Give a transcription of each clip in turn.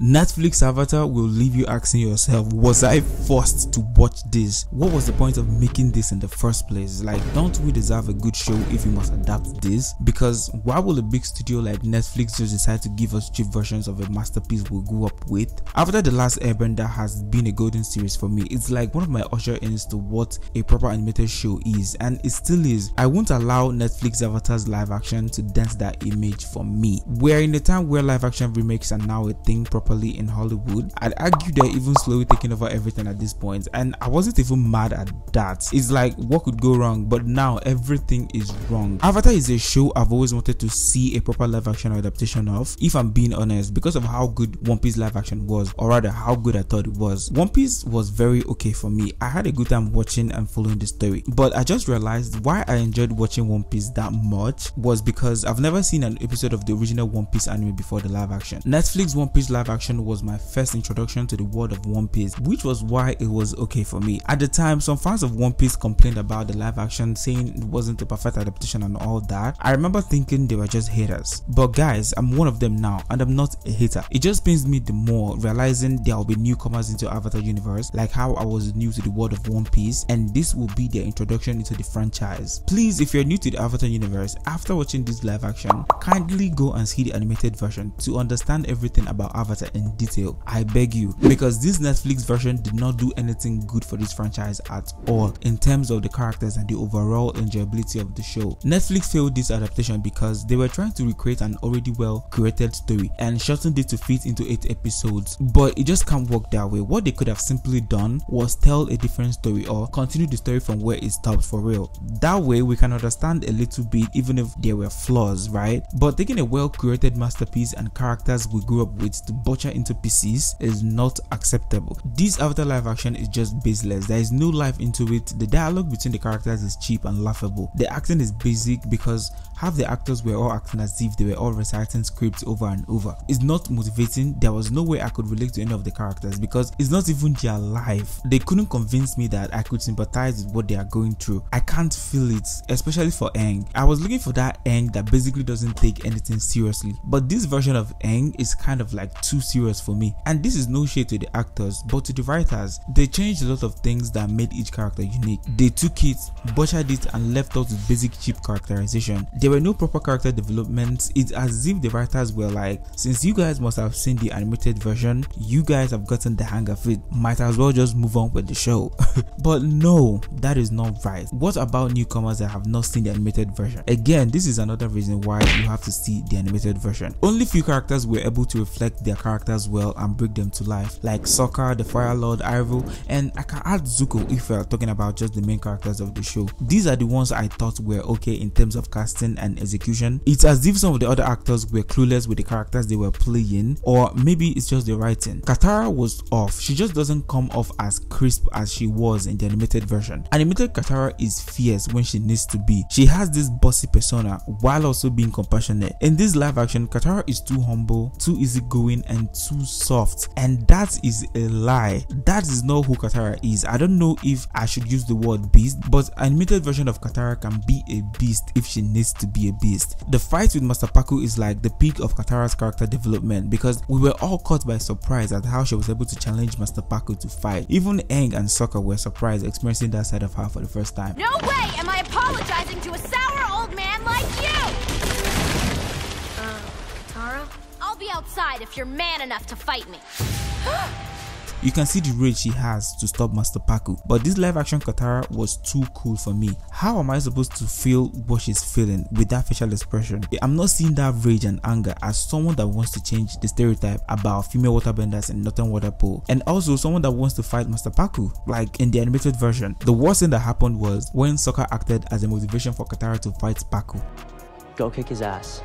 Netflix Avatar will leave you asking yourself, was I forced to watch this? What was the point of making this in the first place? Like, don't we deserve a good show if we must adapt this? Because why would a big studio like Netflix just decide to give us cheap versions of a masterpiece we grew up with? Avatar The Last Airbender has been a golden series for me, it's like one of my usher ins to what a proper animated show is, and it still is. I won't allow Netflix Avatar's live action to dent that image for me. We're in a time where live action remakes are now a thing properly in Hollywood. I'd argue they're even slowly taking over everything at this point, and I wasn't even mad at that. It's like what could go wrong, but now everything is wrong. Avatar is a show I've always wanted to see a proper live action adaptation of, if I'm being honest, because of how good One Piece live action was, or rather how good I thought it was. One Piece was very okay for me. I had a good time watching and following the story, but I just realized why I enjoyed watching One Piece that much was because I've never seen an episode of the original One Piece anime before the live action. Netflix One Piece live action was my first introduction to the world of One Piece, which was why it was okay for me. At the time, some fans of One Piece complained about the live action, saying it wasn't a perfect adaptation and all that. I remember thinking they were just haters. But guys, I'm one of them now, and I'm not a hater. It just pains me the more realizing there will be newcomers into Avatar universe, like how I was new to the world of One Piece, and this will be their introduction into the franchise. Please, if you're new to the Avatar universe, after watching this live action, kindly go and see the animated version to understand everything about Avatar in detail. I beg you, because this Netflix version did not do anything good for this franchise at all in terms of the characters and the overall enjoyability of the show. Netflix failed this adaptation because they were trying to recreate an already well created story and shortened it to fit into 8 episodes, but it just can't work that way. What they could have simply done was tell a different story or continue the story from where it stopped for real. That way we can understand a little bit even if there were flaws, right? But taking a well created masterpiece and characters we grew up with to butcher into pieces is not acceptable. This Avatar live action is just baseless. There is no life into it. The dialogue between the characters is cheap and laughable. The acting is basic because half the actors were all acting as if they were all reciting scripts over and over. It's not motivating. There was no way I could relate to any of the characters because it's not even their life. They couldn't convince me that I could sympathize with what they are going through. I can't feel it, especially for Aang. I was looking for that Aang that basically doesn't take anything seriously. But this version of Aang is kind of like too serious for me. And this is no shade to the actors, but to the writers. They changed a lot of things that made each character unique. They took it, butchered it, and left out with basic cheap characterization. There were no proper character developments. It's as if the writers were like, since you guys must have seen the animated version, you guys have gotten the hang of it. Might as well just move on with the show. but no, that is not right. What about newcomers that have not seen the animated version? Again, this is another reason why you have to see the animated version. Only few characters were able to reflect their characters well and bring them to life, like Sokka, the Fire Lord, Iroh, and I can add Zuko if we are talking about just the main characters of the show. These are the ones I thought were okay in terms of casting and execution. It's as if some of the other actors were clueless with the characters they were playing, or maybe it's just the writing. Katara was off. She just doesn't come off as crisp as she was in the animated version. Animated Katara is fierce when she needs to be. She has this bossy persona while also being compassionate. In this live action, Katara is too humble, too easygoing, and too soft. And that is a lie. That is not who Katara is. I don't know if I should use the word beast, but an animated version of Katara can be a beast if she needs to be a beast. The fight with Master Pakku is like the peak of Katara's character development because we were all caught by surprise at how she was able to challenge Master Pakku to fight. Even Aang and Sokka were surprised experiencing that side of her for the first time. No way am I apologizing to a sour old man like you! I'll outside if you're man enough to fight me. You can see the rage she has to stop Master Pakku, but this live action Katara was too cool for me. How am I supposed to feel what she's feeling with that facial expression? I'm not seeing that rage and anger as someone that wants to change the stereotype about female waterbenders in Northern Water Pool, and also someone that wants to fight Master Pakku, like in the animated version. The worst thing that happened was when Sokka acted as a motivation for Katara to fight Pakku. Go kick his ass.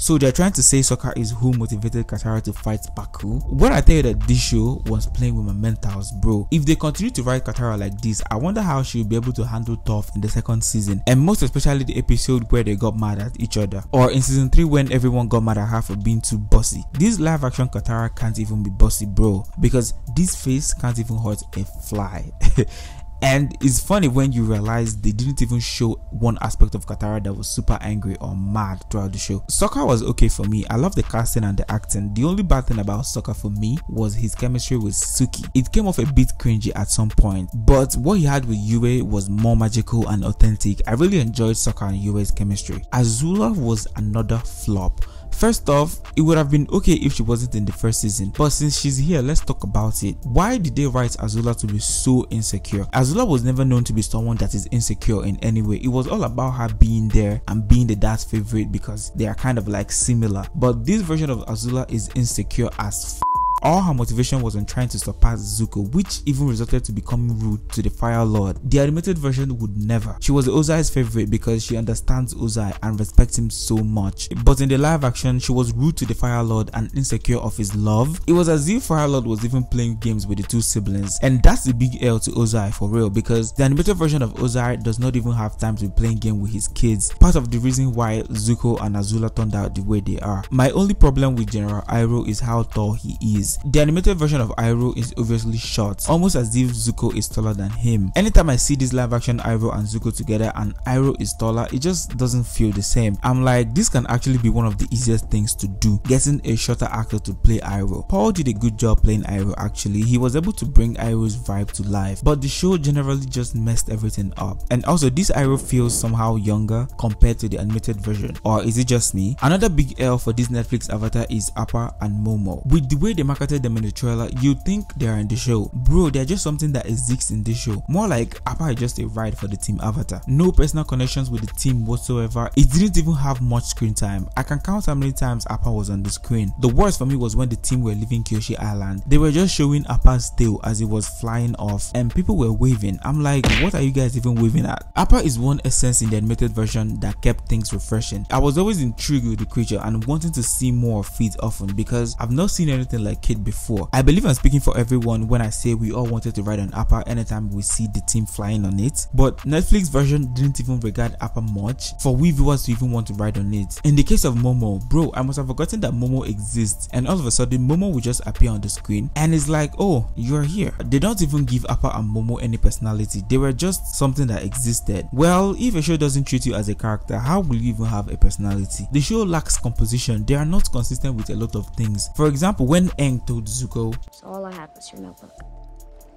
So they're trying to say Sokka is who motivated Katara to fight Pakku. When I tell you that this show was playing with my mentals, bro, if they continue to write Katara like this, I wonder how she'll be able to handle Toph in the second season, and most especially the episode where they got mad at each other, or in season 3 when everyone got mad at her for being too bossy. This live action Katara can't even be bossy, bro, because this face can't even hurt a fly. And it's funny when you realize they didn't even show one aspect of Katara that was super angry or mad throughout the show. Sokka was okay for me. I love the casting and the acting. The only bad thing about Sokka for me was his chemistry with Suki. It came off a bit cringy at some point, but what he had with Yue was more magical and authentic. I really enjoyed Sokka and Yue's chemistry. Azula was another flop. First off, it would have been okay if she wasn't in the first season, but since she's here, let's talk about it. Why did they write Azula to be so insecure? Azula was never known to be someone that is insecure in any way. It was all about her being there and being the dad's favorite because they are kind of like similar. But this version of Azula is insecure as all her motivation was on trying to surpass Zuko, which even resulted to becoming rude to the Fire Lord. The animated version would never. She was Ozai's favorite because she understands Ozai and respects him so much. But in the live action, she was rude to the Fire Lord and insecure of his love. It was as if Fire Lord was even playing games with the two siblings. And that's the big L to Ozai for real because the animated version of Ozai does not even have time to be playing game with his kids. Part of the reason why Zuko and Azula turned out the way they are. My only problem with General Iroh is how tall he is. The animated version of Iroh is obviously short, almost as if Zuko is taller than him. Anytime I see this live action Iroh and Zuko together and Iroh is taller, it just doesn't feel the same. I'm like, this can actually be one of the easiest things to do, getting a shorter actor to play Iroh. Paul did a good job playing Iroh actually, he was able to bring Iroh's vibe to life, but the show generally just messed everything up. And also this Iroh feels somehow younger compared to the animated version, or is it just me? Another big L for this Netflix avatar is Appa and Momo. With the way they market marketed them in the trailer, you think they are in the show. Bro, they're just something that exists in this show. More like Appa is just a ride for the team Avatar. No personal connections with the team whatsoever. It didn't even have much screen time. I can count how many times Appa was on the screen. The worst for me was when the team were leaving Kyoshi Island. They were just showing Appa's tail as he was flying off and people were waving. I'm like, what are you guys even waving at? Appa is one essence in the animated version that kept things refreshing. I was always intrigued with the creature and wanting to see more of it often because I've not seen anything like kid before. I believe I'm speaking for everyone when I say we all wanted to ride on Appa anytime we see the team flying on it, but Netflix version didn't even regard Appa much for we viewers to even want to ride on it. In the case of Momo, bro, I must have forgotten that Momo exists and all of a sudden Momo will just appear on the screen and it's like, oh, you're here. They don't even give Appa and Momo any personality. They were just something that existed. Well, if a show doesn't treat you as a character, how will you even have a personality? The show lacks composition. They are not consistent with a lot of things. For example, when Told Zuko. So all I had was your notebook.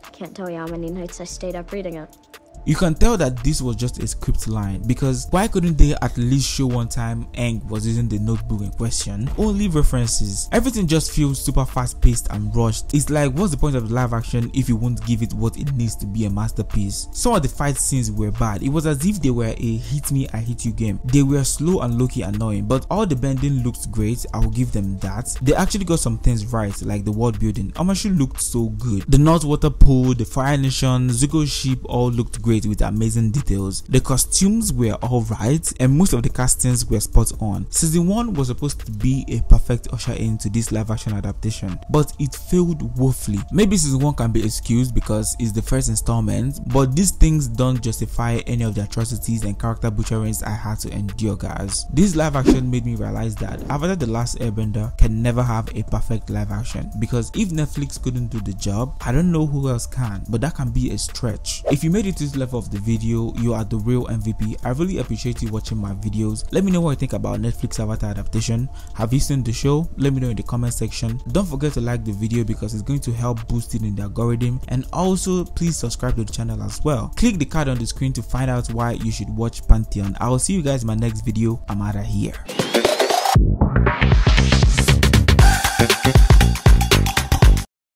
I Can't tell you how many nights I stayed up reading it. You can tell that this was just a script line because why couldn't they at least show one time Aang was using the notebook in question? Only references. Everything just feels super fast paced and rushed. It's like what's the point of live action if you won't give it what it needs to be a masterpiece? Some of the fight scenes were bad. It was as if they were a hit me I hit you game. They were slow and low-key annoying but all the bending looked great. I will give them that. They actually got some things right like the world building. Omashu looked so good. The North Water Pool, the Fire Nation, Zuko's ship all looked great great with amazing details. The costumes were alright and most of the castings were spot on. Season 1 was supposed to be a perfect usher into this live action adaptation, but it failed woefully. Maybe season 1 can be excused because it's the first installment, but these things don't justify any of the atrocities and character butcherings I had to endure guys. This live action made me realize that Avatar The Last Airbender can never have a perfect live action because if Netflix couldn't do the job, I don't know who else can, but that can be a stretch. If you made it to this level of the video, you are the real MVP. I really appreciate you watching my videos. Let me know what you think about Netflix Avatar adaptation. Have you seen the show? Let me know in the comment section. Don't forget to like the video because it's going to help boost it in the algorithm and also please subscribe to the channel as well. Click the card on the screen to find out why you should watch Pantheon. I will see you guys in my next video. I'm out of here.